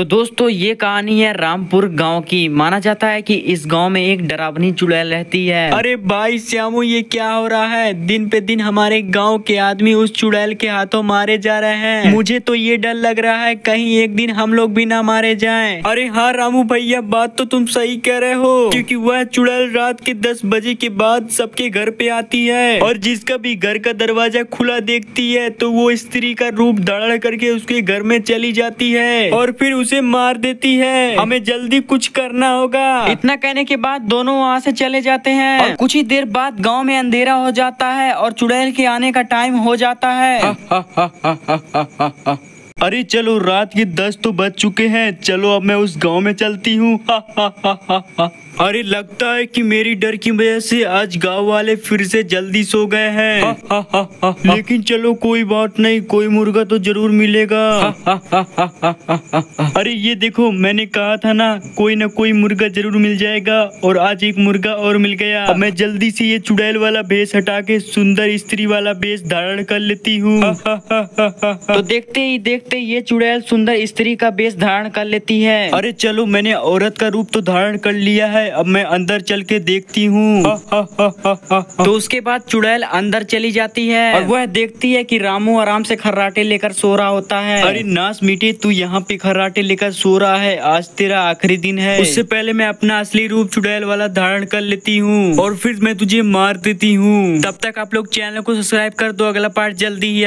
तो दोस्तों, ये कहानी है रामपुर गाँव की। माना जाता है कि इस गाँव में एक डरावनी चुड़ैल रहती है। अरे भाई श्यामू, ये क्या हो रहा है? दिन पे दिन हमारे गाँव के आदमी उस चुड़ैल के हाथों मारे जा रहे हैं। मुझे तो ये डर लग रहा है, कहीं एक दिन हम लोग भी ना मारे जाएँ। अरे हाँ रामू भैया, बात तो तुम सही कह रहे हो। क्यूँकी वह चुड़ैल रात के दस बजे के बाद सबके घर पे आती है। और जिसका भी घर का दरवाज़ा खुला देखती है तो वो स्त्री का रूप धड़ करके उसके घर में चली जाती है। और फिर उसे मार देती है। हमें जल्दी कुछ करना होगा। इतना कहने के बाद दोनों वहाँ से चले जाते हैं। और कुछ ही देर बाद गाँव में अंधेरा हो जाता है और चुड़ैल के आने का टाइम हो जाता है। अरे चलो रात के दस तो बज चुके हैं। चलो अब मैं उस गाँव में चलती हूँ। अरे लगता है कि मेरी डर की वजह से आज गाँव वाले फिर से जल्दी सो गए हैं। लेकिन चलो कोई बात नहीं कोई मुर्गा तो ज़रूर मिलेगा। अरे ये देखो मैंने कहा था ना कोई ना कोई मुर्गा ज़रूर मिल जाएगा और आज एक मुर्गा और मिल गया। अब मैं जल्दी से ये चुड़ैल वाला भेस हटा के सुंदर स्त्री वाला भेस धारण कर लेती हूँ। तो देखते ही देखते ये चुड़ैल सुंदर स्त्री का बेस धारण कर लेती है। अरे चलो मैंने औरत का रूप तो धारण कर लिया है। अब मैं अंदर चल के देखती हूँ। तो उसके बाद चुड़ैल अंदर चली जाती है। और वह देखती है कि रामू आराम से खर्राटे लेकर सो रहा होता है। अरे नास मीटे तू यहाँ पे खर्राटे लेकर सो रहा है। आज तेरा आखिरी दिन है। उससे पहले मैं अपना असली रूप चुड़ैल वाला धारण कर लेती हूँ। और फिर मैं तुझे मार देती हूँ। तब तक आप लोग चैनल को सब्सक्राइब कर दो। अगला पार्ट जल्दी ही